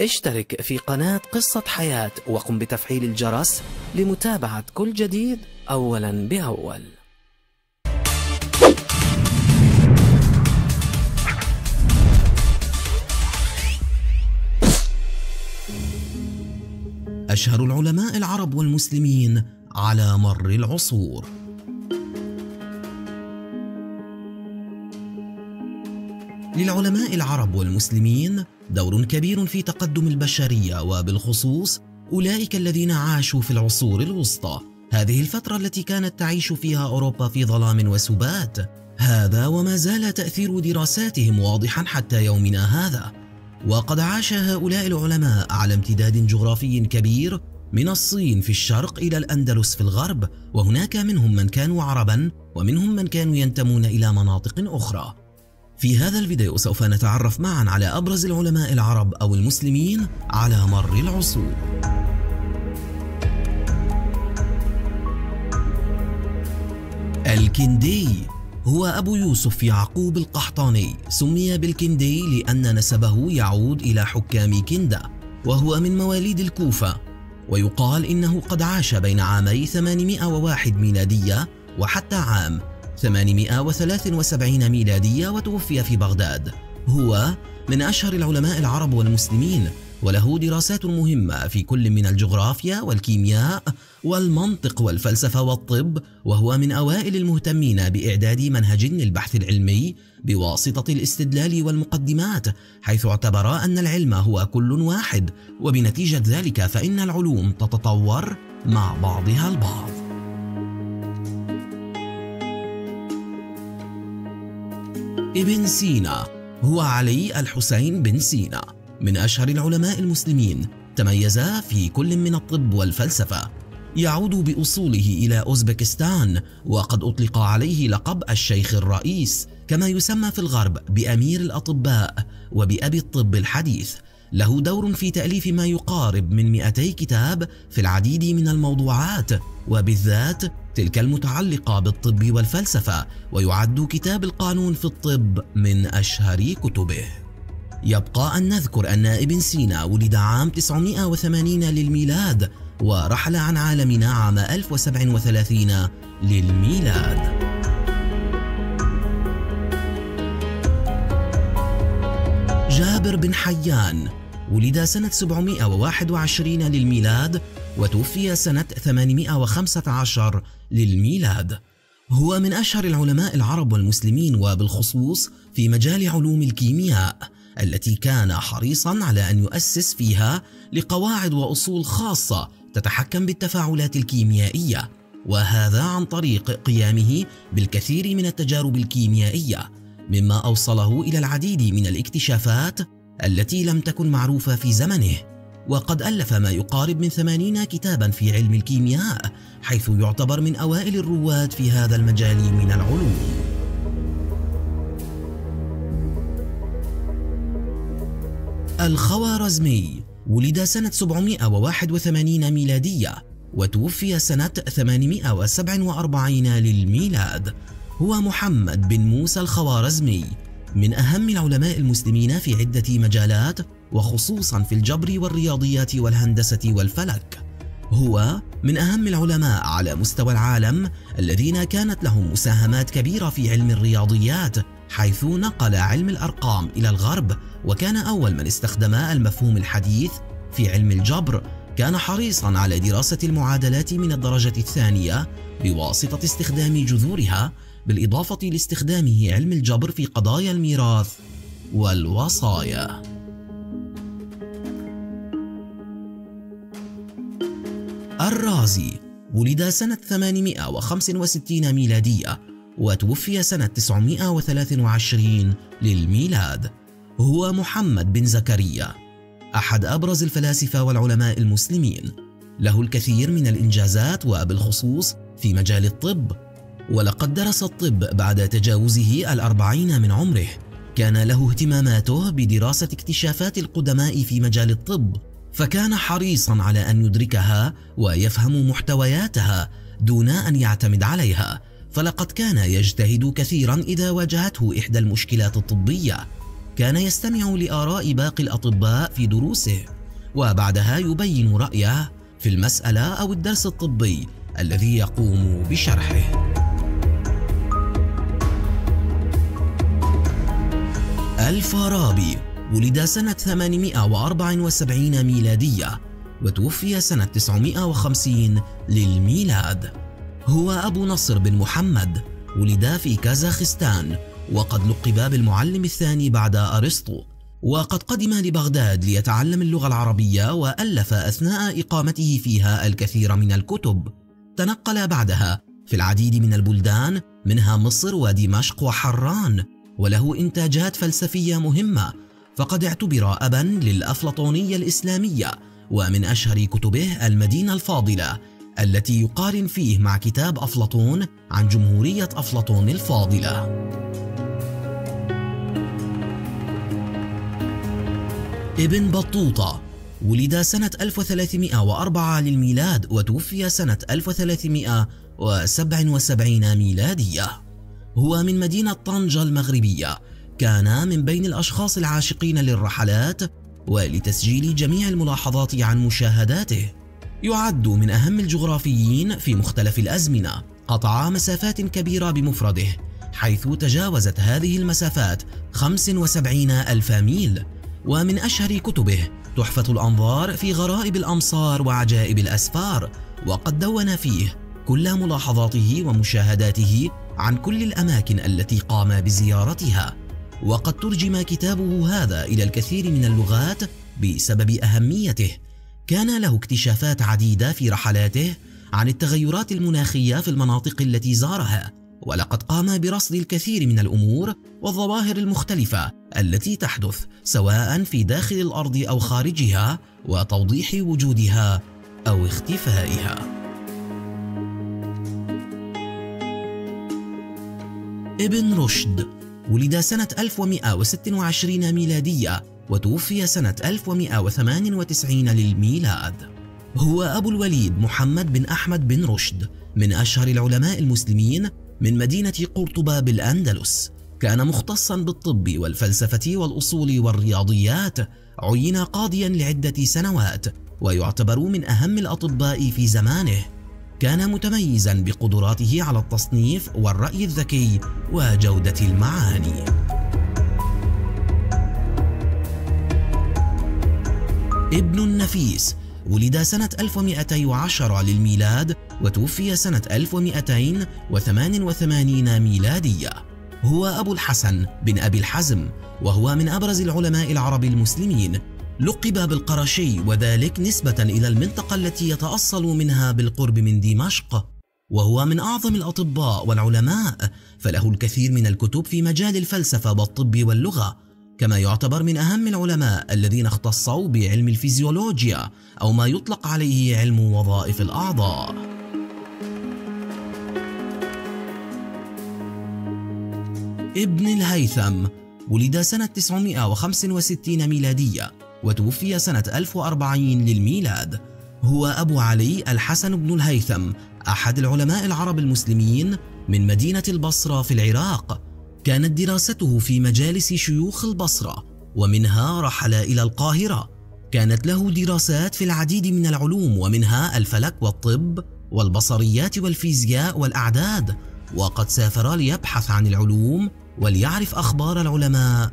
اشترك في قناة قصة حياة وقم بتفعيل الجرس لمتابعة كل جديد أولا بأول. أشهر العلماء العرب والمسلمين على مر العصور. للعلماء العرب والمسلمين دور كبير في تقدم البشرية وبالخصوص أولئك الذين عاشوا في العصور الوسطى. هذه الفترة التي كانت تعيش فيها أوروبا في ظلام وسبات هذا وما زال تأثير دراساتهم واضحا حتى يومنا هذا. وقد عاش هؤلاء العلماء على امتداد جغرافي كبير من الصين في الشرق إلى الأندلس في الغرب وهناك منهم من كانوا عربا ومنهم من كانوا ينتمون إلى مناطق أخرى. في هذا الفيديو سوف نتعرف معا على أبرز العلماء العرب أو المسلمين على مر العصور. الكندي هو أبو يوسف يعقوب القحطاني. سمي بالكندي لأن نسبه يعود إلى حكام كندا وهو من مواليد الكوفة. ويقال إنه قد عاش بين عامي 801 ميلادية وحتى عام. 873 ميلادية وتوفي في بغداد. هو من أشهر العلماء العرب والمسلمين وله دراسات مهمة في كل من الجغرافيا والكيمياء والمنطق والفلسفة والطب وهو من أوائل المهتمين بإعداد منهج للبحث العلمي بواسطة الاستدلال والمقدمات حيث اعتبر أن العلم هو كل واحد وبنتيجة ذلك فإن العلوم تتطور مع بعضها البعض. ابن سينا. هو علي الحسين بن سينا. من أشهر العلماء المسلمين. تميز في كل من الطب والفلسفة. يعود بأصوله إلى أوزبكستان. وقد أطلق عليه لقب الشيخ الرئيس. كما يسمى في الغرب بأمير الأطباء. وبأبي الطب الحديث. له دور في تأليف ما يقارب من 200 كتاب في العديد من الموضوعات. وبالذات تلك المتعلقة بالطب والفلسفة ويعد كتاب القانون في الطب من أشهر كتبه. يبقى أن نذكر أن ابن سينا ولد عام 980 للميلاد ورحل عن عالمنا عام 1037 للميلاد. جابر بن حيان ولد سنة 721 للميلاد وتوفي سنة 815 للميلاد. هو من أشهر العلماء العرب والمسلمين وبالخصوص في مجال علوم الكيمياء التي كان حريصا على أن يؤسس فيها لقواعد وأصول خاصة تتحكم بالتفاعلات الكيميائية. وهذا عن طريق قيامه بالكثير من التجارب الكيميائية مما أوصله إلى العديد من الاكتشافات التي لم تكن معروفة في زمنه. وقد ألف ما يقارب من ثمانين كتابا في علم الكيمياء حيث يعتبر من أوائل الرواد في هذا المجال من العلوم. الخوارزمي ولد سنة 781 ميلادية وتوفي سنة 847 للميلاد. هو محمد بن موسى الخوارزمي من أهم العلماء المسلمين في عدة مجالات وخصوصا في الجبر والرياضيات والهندسة والفلك. هو من أهم العلماء على مستوى العالم الذين كانت لهم مساهمات كبيرة في علم الرياضيات حيث نقل علم الأرقام إلى الغرب وكان أول من استخدم المفهوم الحديث في علم الجبر. كان حريصا على دراسة المعادلات من الدرجة الثانية بواسطة استخدام جذورها بالإضافة لاستخدامه علم الجبر في قضايا الميراث والوصايا. الرازي. ولد سنة 865 ميلادية وتوفي سنة 923 للميلاد. هو محمد بن زكريا أحد أبرز الفلاسفة والعلماء المسلمين. له الكثير من الإنجازات وبالخصوص في مجال الطب. ولقد درس الطب بعد تجاوزه الأربعين من عمره. كان له اهتماماته بدراسة اكتشافات القدماء في مجال الطب. فكان حريصا على أن يدركها ويفهم محتوياتها دون أن يعتمد عليها فلقد كان يجتهد كثيرا إذا واجهته إحدى المشكلات الطبية. كان يستمع لآراء باقي الأطباء في دروسه وبعدها يبين رأيه في المسألة أو الدرس الطبي الذي يقوم بشرحه. الفارابي ولد سنة 874 ميلادية وتوفي سنة 950 للميلاد. هو أبو نصر بن محمد ولد في كازاخستان وقد لقب بالمعلم الثاني بعد أرسطو. وقد قدم لبغداد ليتعلم اللغة العربية وألف أثناء إقامته فيها الكثير من الكتب. تنقل بعدها في العديد من البلدان منها مصر ودمشق وحران وله إنتاجات فلسفية مهمة فقد اعتبر أبا للأفلاطونية الإسلامية ومن أشهر كتبه المدينة الفاضلة التي يقارن فيه مع كتاب أفلاطون عن جمهورية أفلاطون الفاضلة. ابن بطوطة ولد سنة 1304 للميلاد وتوفي سنة 1377 ميلادية. هو من مدينة طنجة المغربية كان من بين الأشخاص العاشقين للرحلات ولتسجيل جميع الملاحظات عن مشاهداته. يعد من أهم الجغرافيين في مختلف الأزمنة قطع مسافات كبيرة بمفرده حيث تجاوزت هذه المسافات 75 ألف ميل. ومن أشهر كتبه تحفة الأنظار في غرائب الأمصار وعجائب الأسفار وقد دون فيه كل ملاحظاته ومشاهداته عن كل الأماكن التي قام بزيارتها. وقد ترجم كتابه هذا إلى الكثير من اللغات بسبب أهميته. كان له اكتشافات عديدة في رحلاته عن التغيرات المناخية في المناطق التي زارها ولقد قام برصد الكثير من الأمور والظواهر المختلفة التي تحدث سواء في داخل الأرض أو خارجها وتوضيح وجودها أو اختفائها. ابن رشد ولد سنة 1126 ميلادية وتوفي سنة 1198 للميلاد. هو أبو الوليد محمد بن أحمد بن رشد من أشهر العلماء المسلمين من مدينة قرطبة بالأندلس كان مختصا بالطب والفلسفة والأصول والرياضيات عين قاضيا لعدة سنوات ويعتبر من أهم الأطباء في زمانه. كان متميزا بقدراته على التصنيف والرأي الذكي وجودة المعاني. ابن النفيس ولد سنة 1210 للميلاد وتوفي سنة 1288 ميلادية. هو أبو الحسن بن أبي الحزم وهو من أبرز العلماء العرب المسلمين. لقب بالقرشي وذلك نسبة إلى المنطقة التي يتأصل منها بالقرب من دمشق وهو من أعظم الأطباء والعلماء. فله الكثير من الكتب في مجال الفلسفة والطب واللغة كما يعتبر من أهم العلماء الذين اختصوا بعلم الفيزيولوجيا أو ما يطلق عليه علم وظائف الأعضاء. ابن الهيثم ولد سنة 965 ميلادية. وتوفي سنة 1040 للميلاد. هو أبو علي الحسن بن الهيثم أحد العلماء العرب المسلمين من مدينة البصرة في العراق. كانت دراسته في مجالس شيوخ البصرة ومنها رحل إلى القاهرة. كانت له دراسات في العديد من العلوم ومنها الفلك والطب والبصريات والفيزياء والأعداد. وقد سافر ليبحث عن العلوم وليعرف أخبار العلماء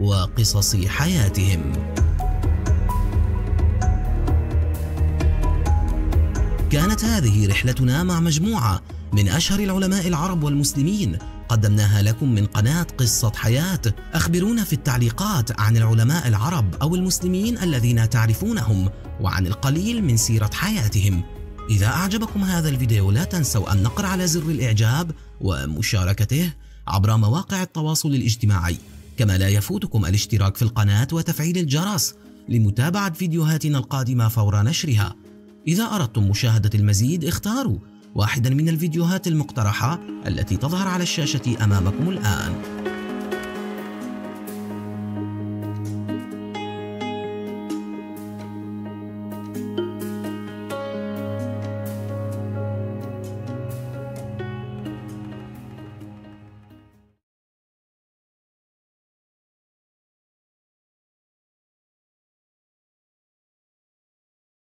وقصص حياتهم. كانت هذه رحلتنا مع مجموعة من أشهر العلماء العرب والمسلمين. قدمناها لكم من قناة قصة حياة. أخبرونا في التعليقات عن العلماء العرب أو المسلمين الذين تعرفونهم وعن القليل من سيرة حياتهم. إذا أعجبكم هذا الفيديو لا تنسوا أن نقر على زر الإعجاب ومشاركته عبر مواقع التواصل الاجتماعي. كما لا يفوتكم الاشتراك في القناة وتفعيل الجرس لمتابعة فيديوهاتنا القادمة فور نشرها. إذا أردتم مشاهدة المزيد اختاروا واحدا من الفيديوهات المقترحة التي تظهر على الشاشة أمامكم الآن.